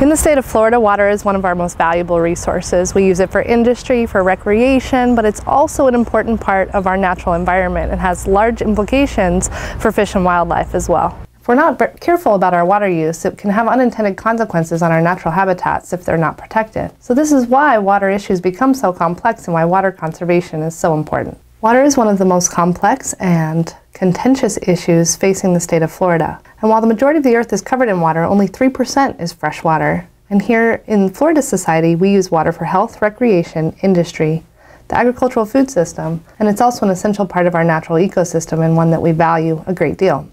In the state of Florida, water is one of our most valuable resources. We use it for industry, for recreation, but it's also an important part of our natural environment and has large implications for fish and wildlife as well. If we're not careful about our water use, it can have unintended consequences on our natural habitats if they're not protected. So this is why water issues become so complex and why water conservation is so important. Water is one of the most complex and contentious issues facing the state of Florida. And while the majority of the earth is covered in water, only 3% is fresh water. And here in Florida society, we use water for health, recreation, industry, the agricultural food system, and it's also an essential part of our natural ecosystem and one that we value a great deal.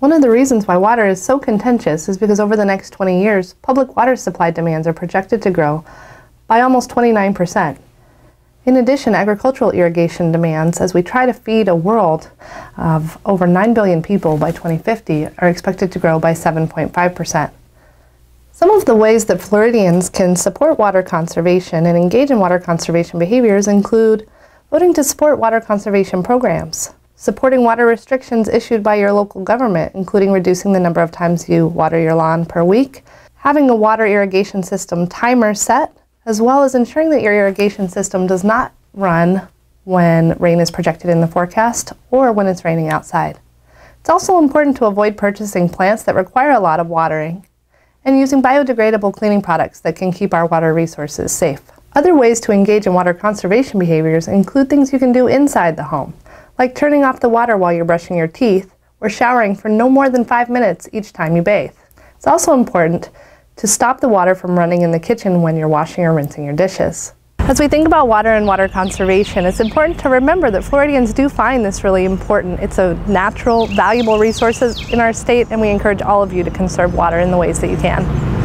One of the reasons why water is so contentious is because over the next 20 years, public water supply demands are projected to grow by almost 29%. In addition, agricultural irrigation demands, as we try to feed a world of over 9 billion people by 2050, are expected to grow by 7.5%. Some of the ways that Floridians can support water conservation and engage in water conservation behaviors include voting to support water conservation programs, supporting water restrictions issued by your local government, including reducing the number of times you water your lawn per week, having a water irrigation system timer set as well as ensuring that your irrigation system does not run when rain is projected in the forecast or when it's raining outside. It's also important to avoid purchasing plants that require a lot of watering and using biodegradable cleaning products that can keep our water resources safe. Other ways to engage in water conservation behaviors include things you can do inside the home, like turning off the water while you're brushing your teeth or showering for no more than five minutes each time you bathe. It's also important to stop the water from running in the kitchen when you're washing or rinsing your dishes. As we think about water and water conservation, it's important to remember that Floridians do find this really important. It's a natural, valuable resource in our state, and we encourage all of you to conserve water in the ways that you can.